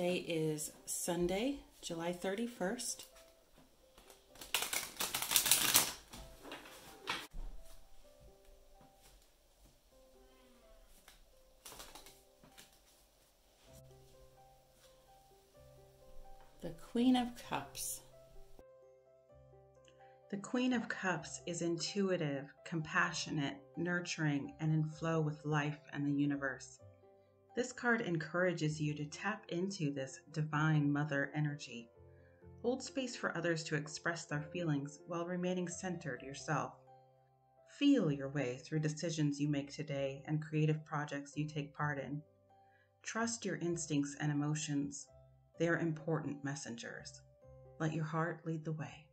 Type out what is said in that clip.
Today is Sunday, July 31st. The Queen of Cups. The Queen of Cups is intuitive, compassionate, nurturing, and in flow with life and the universe. This card encourages you to tap into this divine mother energy. Hold space for others to express their feelings while remaining centered yourself. Feel your way through decisions you make today and creative projects you take part in. Trust your instincts and emotions. They are important messengers. Let your heart lead the way.